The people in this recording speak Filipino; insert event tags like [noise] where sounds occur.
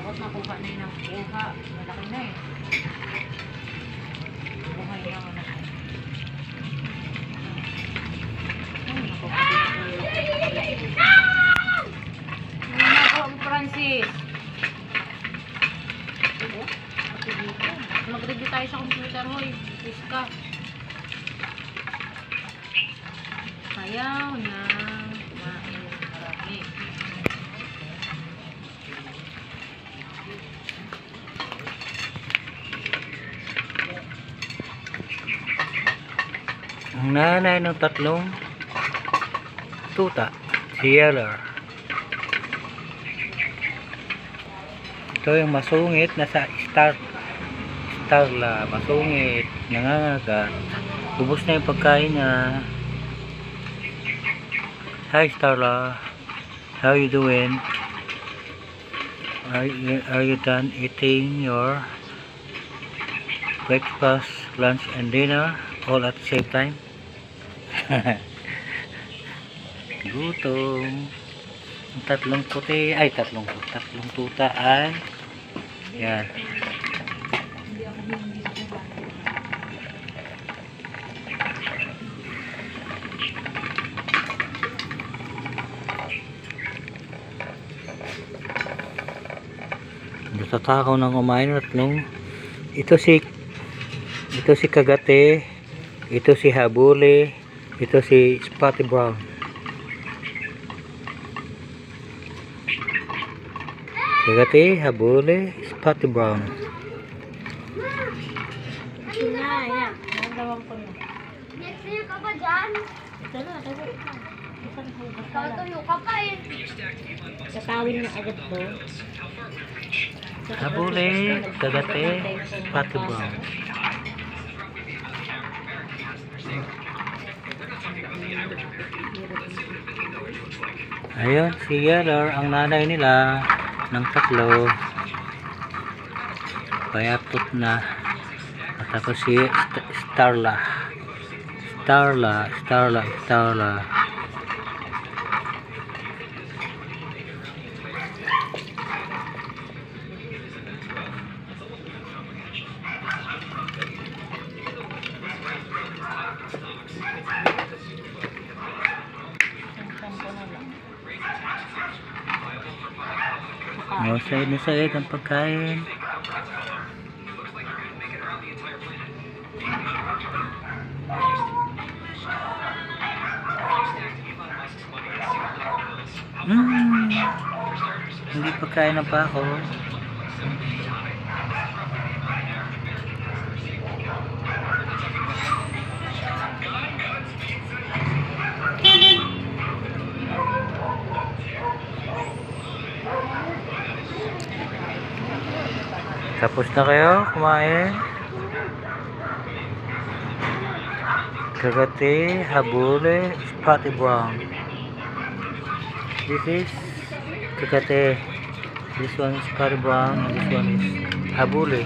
Tapos nakuha na yun ang kuha. Malaki na eh. Kuha yun ang anak Francis? Mag-review tayo sa computer, hoy. Please ka. Ayaw na. Ang nanay ng tatlong tuta, si Yeller. Ito yung masungit na sa star starla, masungit, nangangagat. Ubus na yung pagkain niya. Hi Starla, how you doing? Are you, are you done eating your breakfast, lunch, and dinner all at the same time? [laughs] Gutom. Tatlong puti, ay tatlong tatlong tuta ay yan. Natatakaw ng kumain at nung ito si ito si Kagate ito si Habuli ito si Spotty Brown Kagate, Habuli, Spotty Brown Ito na, yan. Nagawang ko na. Next year ka ba dyan? Ito na, tayo ito. Isang hugas na lang. Tatuyo ka pa eh. Katawin na agad to. Habuli, Kagate, Spotty Brown Ayun, si Yeller, ang nanay nila ng tatlo. Payatot na. At tapos si St- Starla. Starla, Starla, Starla. Masayad na sayad ang pagkain. Mm. Hindi pagkain ng pako. Tapos na kayo kumain? Kagati, habule, spotty brown. This is kagati. This one is spotty brown this one is habule.